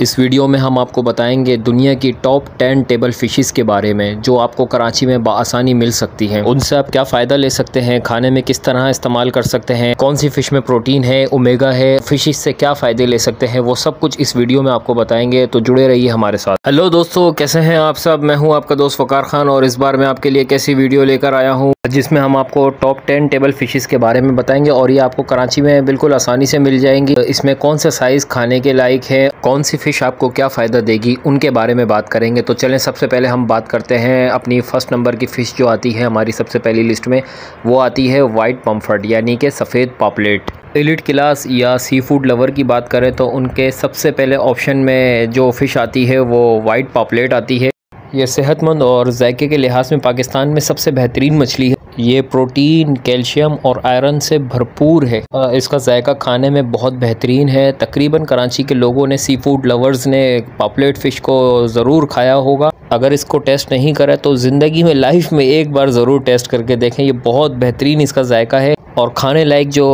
इस वीडियो में हम आपको बताएँगे दुनिया की टॉप टेन टेबल फिशेस के बारे में, जो आपको कराची में आसानी मिल सकती हैं। उनसे आप क्या फ़ायदा ले सकते हैं? खाने में किस तरह इस्तेमाल कर सकते हैं? कौन सी फ़िश में प्रोटीन है? ओमेगा है? फिशेस से क्या फ़ायदे ले सकते हैं? वो सब कुछ इस वीडियो में आपको बताएँगे तो जुड़े रहिए हमारे साथ। हेलो दोस्तों, कैसे हैं आप सब? मैं हूँ आपका दोस्त फ़कार खान, और इस बार मैं आपके लिए कैसी वीडियो लेकर आया हूँ, जिसमें हम आपको टॉप टेन टेबल फिशेस के बारे में बताएँगे, और ये आपको कराची में बिल्कुल आसानी से मिल जाएँगी। इसमें कौन सा साइज़ खाने के लायक है? कौन सी फ़िश आपको क्या फ़ायदा देगी? उनके बारे में बात करेंगे। तो चलें, सबसे पहले हम बात करते हैं अपनी फ़र्स्ट नंबर की फ़िश जो आती है हमारी सबसे पहली लिस्ट में। वो आती है वाइट पम्फर्ट, यानी कि सफ़ेद पापलेट। एलिट क्लास या सी फ़ूड लवर की बात करें तो उनके सबसे पहले ऑप्शन में जो फ़िश आती है, वो वाइट पापलेट आती है। ये सेहतमंद और जायके के लिहाज में पाकिस्तान में सबसे बेहतरीन मछली है। ये प्रोटीन, कैल्शियम और आयरन से भरपूर है। इसका जायका खाने में बहुत बेहतरीन है। तकरीबन कराची के लोगों ने सी फ़ूड लवर्स ने पापलेट फ़िश को ज़रूर खाया होगा। अगर इसको टेस्ट नहीं करा तो ज़िंदगी में लाइफ में एक बार ज़रूर टेस्ट करके देखें। ये बहुत बेहतरीन इसका जायका है। और खाने लायक जो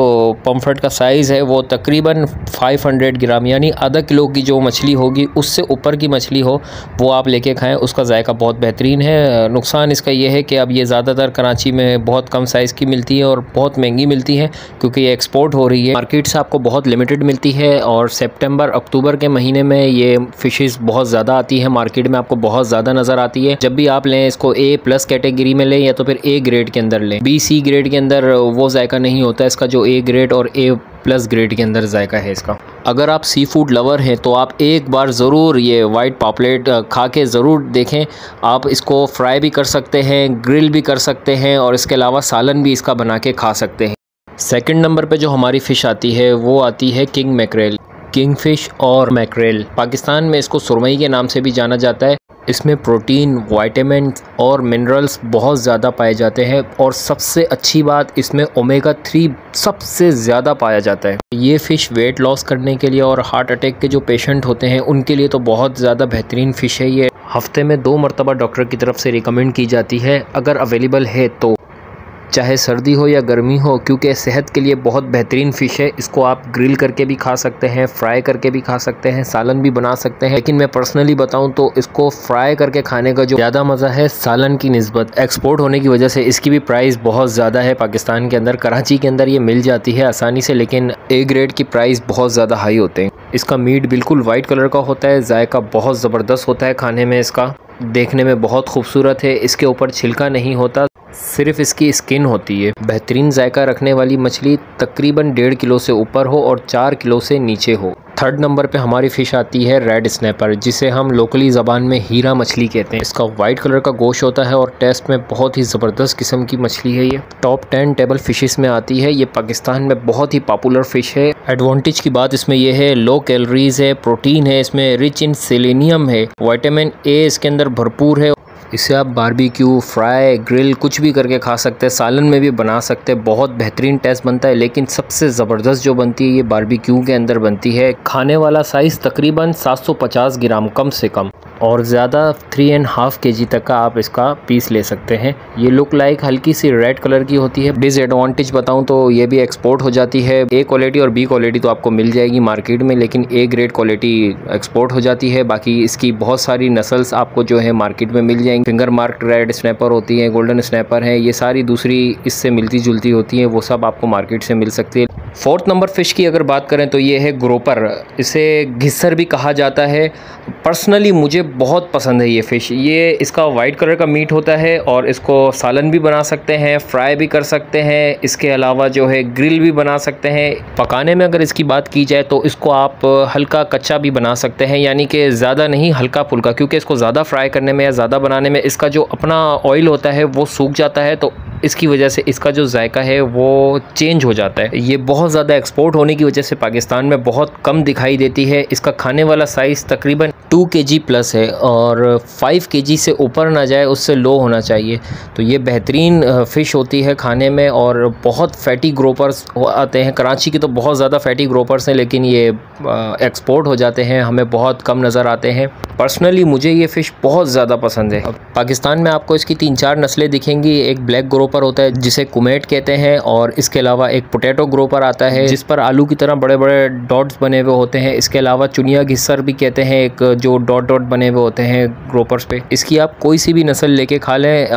पम्फर्ट का साइज़ है, वो तकरीबन 500 ग्राम यानी आधा किलो की जो मछली होगी, उससे ऊपर की मछली हो, वो आप लेके खाएँ। उसका जायका बहुत बेहतरीन है। नुकसान इसका ये है कि अब ये ज़्यादातर कराची में बहुत कम साइज़ की मिलती है और बहुत महँगी मिलती है, क्योंकि ये एक्सपोर्ट हो रही है। मार्केट से आपको बहुत लिमिटेड मिलती है और सेप्टेम्बर अक्टूबर के महीने में ये फ़िशेज़ बहुत ज़्यादा आती है। मार्केट में आपको बहुत ज़्यादा नज़र आती है। जब भी आप लें, इसको ए प्लस कैटेगरी में लें या तो फिर ए ग्रेड के अंदर लें। बी सी ग्रेड के अंदर वो नहीं होता इसका जो ए ग्रेड और ए प्लस ग्रेड के अंदर जायका है इसका। अगर आप सी फ़ूड लवर हैं तो आप एक बार ज़रूर ये वाइट पापलेट खा के ज़रूर देखें। आप इसको फ्राई भी कर सकते हैं ग्रिल भी कर सकते हैं और इसके अलावा सालन भी इसका बना के खा सकते हैं। सेकंड नंबर पे जो हमारी फ़िश आती है, वो आती है किंग मैकरेल किंग फ़िश और मैकरेल पाकिस्तान में इसको सुरमई के नाम से भी जाना जाता है। इसमें प्रोटीन वाइटामिन और मिनरल्स बहुत ज़्यादा पाए जाते हैं और सबसे अच्छी बात इसमें ओमेगा थ्री सबसे ज़्यादा पाया जाता है। ये फ़िश वेट लॉस करने के लिए और हार्ट अटैक के जो पेशेंट होते हैं, उनके लिए तो बहुत ज़्यादा बेहतरीन फ़िश है ये। हफ़्ते में दो मरतबा डॉक्टर की तरफ़ से रिकमेंड की जाती है। अगर अवेलेबल है तो चाहे सर्दी हो या गर्मी हो, क्योंकि सेहत के लिए बहुत बेहतरीन फ़िश है। इसको आप ग्रिल करके भी खा सकते हैं फ्राई करके भी खा सकते हैं, सालन भी बना सकते हैं। लेकिन मैं पर्सनली बताऊँ तो इसको फ्राई करके खाने का जो ज़्यादा मज़ा है, सालन की नस्बत। एक्सपोर्ट होने की वजह से इसकी भी प्राइस बहुत ज़्यादा है। पाकिस्तान के अंदर, कराची के अंदर ये मिल जाती है आसानी से, लेकिन ए ग्रेड की प्राइस बहुत ज़्यादा हाई होते हैं। इसका मीट बिल्कुल वाइट कलर का होता है, जायका बहुत ज़बरदस्त होता है खाने में इसका। देखने में बहुत खूबसूरत है, इसके ऊपर छिलका नहीं होता। सिर्फ़ इसकी स्किन होती है। बेहतरीन जायका रखने वाली मछली तकरीबन डेढ़ किलो से ऊपर हो और चार किलो से नीचे हो। थर्ड नंबर पे हमारी फ़िश आती है रेड स्नैपर, जिसे हम लोकली ज़बान में हीरा मछली कहते हैं। इसका वाइट कलर का गोश होता है और टेस्ट में बहुत ही ज़बरदस्त किस्म की मछली है ये। टॉप टेन टेबल फिशेस में आती है। ये पाकिस्तान में बहुत ही पॉपुलर फ़िश है। एडवांटेज की बात इसमें यह है, लो कैलोरीज है, प्रोटीन है, इसमें रिच इन सेलेनियम है वाइटामिन ए इसके अंदर भरपूर है। इसे आप बारबेक्यू फ्राई ग्रिल कुछ भी करके खा सकते हैं। सालन में भी बना सकते हैं। बहुत बेहतरीन टेस्ट बनता है, लेकिन सबसे ज़बरदस्त जो बनती है, ये बारबेक्यू के अंदर बनती है। खाने वाला साइज़ तकरीबन 750 ग्राम, कम से कम। और ज़्यादा थ्री एंड हाफ़ के जी तक का आप इसका पीस ले सकते हैं। ये लुक लाइक हल्की सी रेड कलर की होती है। डिसएडवांटेज बताऊँ तो ये भी एक्सपोर्ट हो जाती है। ए क्वालिटी और बी क्वालिटी तो आपको मिल जाएगी मार्केट में, लेकिन ए ग्रेड क्वालिटी एक्सपोर्ट हो जाती है। बाकी इसकी बहुत सारी नसल्स आपको जो है मार्केट में मिल जाएँगी। फिंगर मार्क रेड स्नैपर होती है गोल्डन स्नैपर है, ये सारी दूसरी इससे मिलती जुलती होती हैं, वो सब आपको मार्केट से मिल सकती है। फोर्थ नंबर फ़िश की अगर बात करें तो ये है ग्रोपर इसे घिस्सर भी कहा जाता है। पर्सनली मुझे बहुत पसंद है ये फ़िश ये इसका वाइट कलर का मीट होता है और इसको सालन भी बना सकते हैं फ्राई भी कर सकते हैं, इसके अलावा जो है ग्रिल भी बना सकते हैं। पकाने में अगर इसकी बात की जाए तो इसको आप हल्का कच्चा भी बना सकते हैं, यानी कि ज़्यादा नहीं, हल्का फुल्का, क्योंकि इसको ज़्यादा फ्राई करने में या ज़्यादा बनाने में इसका जो अपना ऑयल होता है वो सूख जाता है तो इसकी वजह से इसका जो जायका है वो चेंज हो जाता है। ये बहुत ज़्यादा एक्सपोर्ट होने की वजह से पाकिस्तान में बहुत कम दिखाई देती है। इसका खाने वाला साइज़ तकरीबन टू के प्लस है। से और फाइव के से ऊपर ना जाए, उससे लो होना चाहिए। तो ये बेहतरीन फ़िश होती है खाने में और बहुत फैटी ग्रोपर्स आते हैं। कराची की तो बहुत ज़्यादा फैटी ग्रोपर्स हैं, लेकिन ये एक्सपोर्ट हो जाते हैं, हमें बहुत कम नज़र आते हैं। पर्सनली मुझे ये फ़िश बहुत ज़्यादा पसंद है। पाकिस्तान में आपको इसकी तीन चार नस्लें दिखेंगी। एक ब्लैक ग्रोपर होता है, जिसे कुमेट कहते हैं, और इसके अलावा एक पोटैटो ग्रोपर आता है, जिस पर आलू की तरह बड़े बड़े डॉट्स बने हुए होते हैं। इसके अलावा चुनिया घिस्सर भी कहते हैं, एक जो डॉट डॉट बने हुए होते हैं ग्रोपर्स पे। इसकी आप कोई सी भी नस्ल लेके खा लें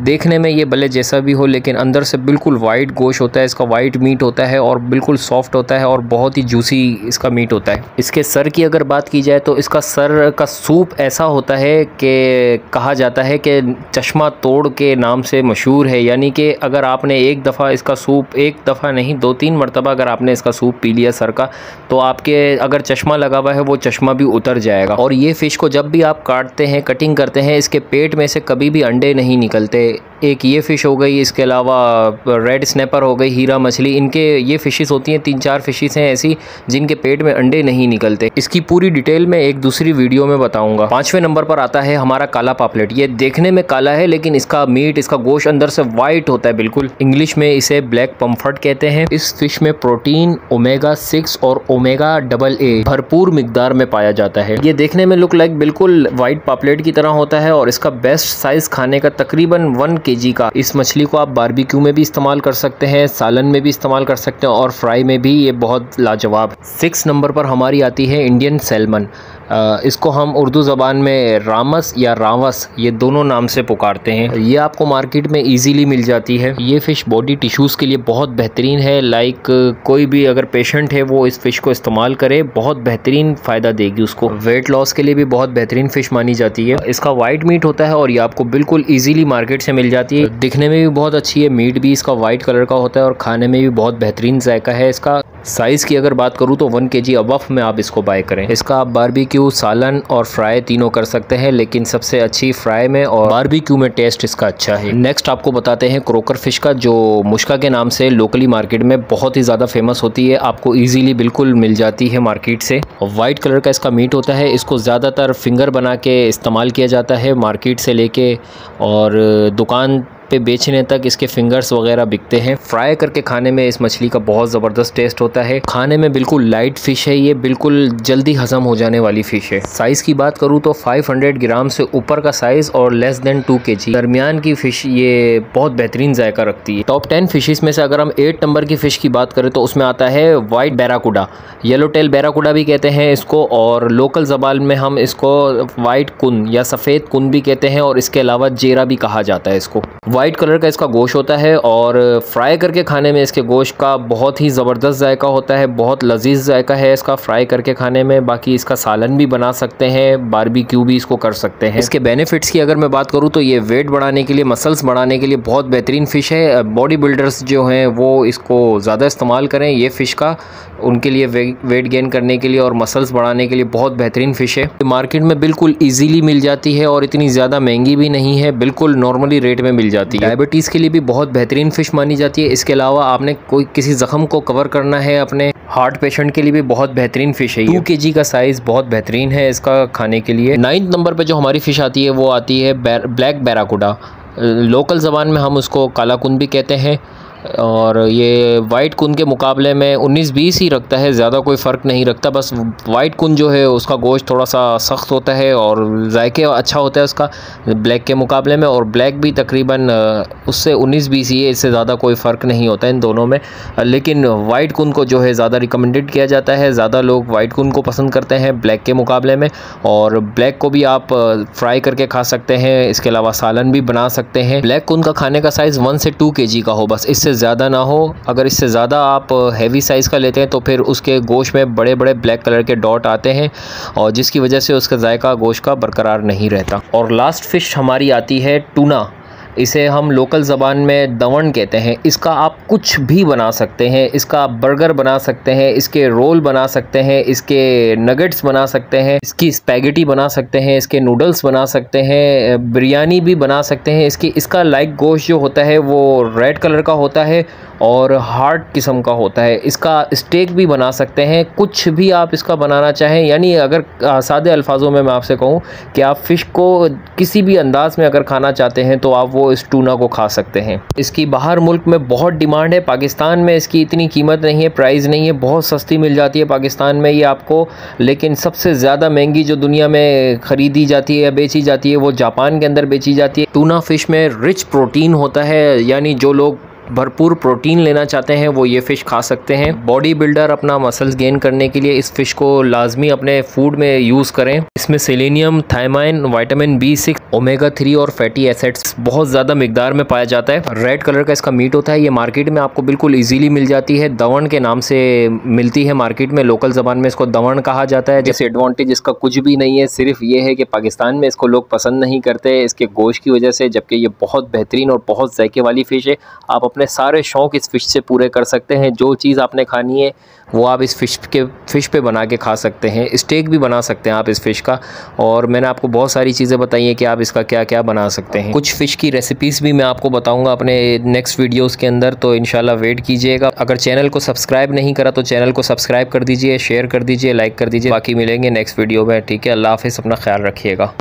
देखने में ये भले जैसा भी हो, लेकिन अंदर से बिल्कुल वाइट गोश होता है, इसका वाइट मीट होता है और बिल्कुल सॉफ्ट होता है और बहुत ही जूसी इसका मीट होता है। इसके सर की अगर बात की जाए तो इसका सर का सूप ऐसा होता है कि कहा जाता है कि चश्मा तोड़ के नाम से मशहूर है, यानी कि अगर आपने एक दफ़ा इसका सूप एक दफ़ा नहीं दो तीन मरतबा अगर आपने इसका सूप पी लिया सर का तो आपके अगर चश्मा लगा हुआ है, वो चश्मा भी उतर जाएगा। और ये फ़िश को जब भी आप काटते हैं कटिंग करते हैं, इसके पेट में से कभी भी अंडे नहीं निकलते। एक ये फ़िश हो गई, इसके अलावा रेड स्नैपर हो गई, हीरा मछली, इनके ये फ़िशेस होती हैं, तीन चार फ़िशेस हैं ऐसी, जिनके पेट में अंडे नहीं निकलते। इसकी पूरी डिटेल में एक दूसरी वीडियो में बताऊँगा। पाँचवें नंबर पर आता है हमारा काला पापलेट। ये देखने में काला है, लेकिन इसका मीट इसका गोश्त अंदर से वाइट होता है, बिल्कुल। इंग्लिश में इसे ब्लैक पम्फर्ट कहते हैं। इस फ़िश में प्रोटीन ओमेगा सिक्स और ओमेगा डबल ए भरपूर मकदार में पाया जाता है। ये देखने में लुक लाइक बिल्कुल वाइट पापलेट की तरह होता है और इसका बेस्ट साइज़ खाने का तकरीबन वन के का। इस मछली को आप बारबेक्यू में भी इस्तेमाल कर सकते हैं, सालन में भी इस्तेमाल कर सकते हैं और फ्राई में भी ये बहुत लाजवाब। सिक्स नंबर पर हमारी आती है इंडियन सेलमन इसको हम उर्दू ज़बान में रामस या रावस, ये दोनों नाम से पुकारते हैं। ये आपको मार्केट में इजीली मिल जाती है। ये फ़िश बॉडी टिश्यूज़ के लिए बहुत बेहतरीन है। लाइक कोई भी अगर पेशेंट है, वो इस फ़िश को इस्तेमाल करे, बहुत बेहतरीन फ़ायदा देगी उसको। वेट लॉस के लिए भी बहुत बेहतरीन फ़िश मानी जाती है। इसका वाइट मीट होता है और ये आपको बिल्कुल ईजीली मार्केट से मिल जाती है। दिखने में भी बहुत अच्छी है। मीट भी इसका वाइट कलर का होता है और खाने में भी बहुत बेहतरीन जायका है। इसका साइज़ की अगर बात करूँ तो वन के जी में आप इसको बाय करें। इसका आप बारबेक्यू सालन और फ्राई तीनों कर सकते हैं, लेकिन सबसे अच्छी फ्राई में और बारबेक्यू में टेस्ट इसका अच्छा है। नेक्स्ट आपको बताते हैं क्रोकर फ़िश का, जो मुश्का के नाम से लोकली मार्केट में बहुत ही ज़्यादा फ़ेमस होती है। आपको ईजिली बिल्कुल मिल जाती है मार्केट से। वाइट कलर का इसका मीट होता है, इसको ज़्यादातर फिंगर बना के इस्तेमाल किया जाता है मार्केट से लेके और दुकान पे बेचने तक इसके फिंगर्स वगैरह बिकते हैं। फ्राई करके खाने में इस मछली का बहुत ज़बरदस्त टेस्ट होता है। खाने में बिल्कुल लाइट फ़िश है, ये बिल्कुल जल्दी हजम हो जाने वाली फ़िश है। साइज़ की बात करूँ तो 500 ग्राम से ऊपर का साइज़ और लेस देन टू के जी दरमियान की फ़िश ये बहुत बेहतरीन जायका रखती है। टॉप टेन फिशेज़ में से अगर हम एट नंबर की फ़िश की बात करें तो उसमें आता है white barracuda yellow tail barracuda भी कहते हैं इसको और लोकल जबान में हम इसको वाइट कुन या सफ़ेद कुन भी कहते हैं और इसके अलावा जेरा भी कहा जाता है इसको। वाइट कलर का इसका गोश्त होता है और फ्राई करके खाने में इसके गोश्त का बहुत ही ज़बरदस्त जायका होता है, बहुत लजीज जायका है इसका फ्राई करके खाने में। बाकी इसका सालन भी बना सकते हैं, बारबेक्यू भी इसको कर सकते हैं। इसके बेनिफिट्स की अगर मैं बात करूँ तो ये वेट बढ़ाने के लिए मसल्स बढ़ाने के लिए बहुत बेहतरीन फ़िश है। बॉडी बिल्डर्स जो हैं वो इसको ज़्यादा इस्तेमाल करें, ये फ़िश का। उनके लिए वेट गेन करने के लिए और मसल्स बढ़ाने के लिए बहुत बेहतरीन फ़िश है। मार्केट में बिल्कुल ईजीली मिल जाती है और इतनी ज़्यादा महँगी भी नहीं है, बिल्कुल नॉर्मली रेट में मिल जाती है। डायबिटीज़ के लिए भी बहुत बेहतरीन फ़िश मानी जाती है। इसके अलावा आपने कोई किसी ज़ख्म को कवर करना है अपने हार्ट पेशेंट के लिए भी बहुत बेहतरीन फ़िश है टू के जी का साइज़ बहुत बेहतरीन है इसका खाने के लिए। नाइन्थ नंबर पर जो हमारी फ़िश आती है वो आती है ब्लैक बैराकोडा। लोकल ज़बान में हम उसको कालाकुन भी कहते हैं। और ये वाइट कुन के मुकाबले में 19-20 ही रखता है, ज़्यादा कोई फ़र्क नहीं रखता, बस वाइट कुन जो है, उसका गोश्त थोड़ा सा सख्त होता है और जायके अच्छा होता है उसका ब्लैक के मुकाबले में और ब्लैक भी तकरीबन उससे 19-20 ही है, इससे ज़्यादा कोई फ़र्क नहीं होता इन दोनों में। लेकिन वाइट कुन को जो है, ज़्यादा रिकमेंडेड किया जाता है, ज़्यादा लोग वाइट कुन को पसंद करते हैं ब्लैक के मुकाबले में और ब्लैक को भी आप फ्राई करके खा सकते हैं, इसके अलावा सालन भी बना सकते हैं। ब्लैक कुन का खाने का साइज़ वन से टू के का हो, बस इससे ज़्यादा ना हो। अगर इससे ज़्यादा आप हैवी साइज़ का लेते हैं तो फिर उसके गोश में बड़े बड़े ब्लैक कलर के डॉट आते हैं और जिसकी वजह से उसका जायका गोश का बरकरार नहीं रहता। और लास्ट फ़िश हमारी आती है टूना इसे हम लोकल ज़बान में दवण कहते हैं। इसका आप कुछ भी बना सकते हैं। इसका आप बर्गर बना सकते हैं। इसके रोल बना सकते हैं। इसके नगेट्स बना सकते हैं। इसकी स्पैगेटी बना सकते हैं। इसके नूडल्स बना सकते हैं। बिरयानी भी बना सकते हैं। इसकी, इसका लाइक गोश्त जो होता है वो रेड कलर का होता है और हार्ड किस्म का होता है। इसका स्टेक भी बना सकते हैं। कुछ भी आप इसका बनाना चाहें, यानी अगर सादे अल्फाजों में मैं आपसे कहूँ कि आप फ़िश को किसी भी अंदाज में अगर खाना चाहते हैं तो आप वो इस टूना को खा सकते हैं। इसकी बाहर मुल्क में बहुत डिमांड है। पाकिस्तान में इसकी इतनी कीमत नहीं है, प्राइस नहीं है। बहुत सस्ती मिल जाती है पाकिस्तान में ये आपको। लेकिन सबसे ज़्यादा महँगी जो दुनिया में ख़रीदी जाती है या बेची जाती है, वो जापान के अंदर बेची जाती है। टूना फ़िश में रिच प्रोटीन होता है, यानी जो लोग भरपूर प्रोटीन लेना चाहते हैं, वो ये फ़िश खा सकते हैं। बॉडी बिल्डर अपना मसल्स गेन करने के लिए इस फ़िश को लाजमी अपने फ़ूड में यूज़ करें। इसमें selenium thiamine vitamin B six omega three और फैटी एसिड्स बहुत ज़्यादा मकदार में पाया जाता है। रेड कलर का इसका मीट होता है, ये मार्केट में आपको बिल्कुल ईजीली मिल जाती है। दवण के नाम से मिलती है मार्केट में लोकल ज़बान में इसको दवण कहा जाता है। जैसे एडवांटेज इसका कुछ भी नहीं है, सिर्फ़ ये है कि पाकिस्तान में इसको लोग पसंद नहीं करते। इसके गोश्त की वजह से, जबकि ये बहुत बेहतरीन और बहुत जैके वाली फ़िश है। आप अपने सारे शौक़ इस फ़िश से पूरे कर सकते हैं। जो चीज़ आपने खानी है, वो आप इस फ़िश के, फ़िश पे बना के खा सकते हैं। स्टेक भी बना सकते हैं आप इस फ़िश का। और मैंने आपको बहुत सारी चीज़ें बताई हैं कि आप इसका क्या क्या बना सकते हैं। कुछ फ़िश की रेसिपीज़ भी मैं आपको बताऊँगा अपने नेक्स्ट वीडियोज़ के अंदर तो इन वेट कीजिएगा। अगर चैनल को सब्सक्राइब नहीं करा तो चैनल को सब्सक्राइब कर दीजिए शेयर कर दीजिए लाइक कर दीजिए। बाकी मिलेंगे नेक्स्ट वीडियो में। ठीक है, अल्लाह हाफ़ अपना ख्याल रखिएगा।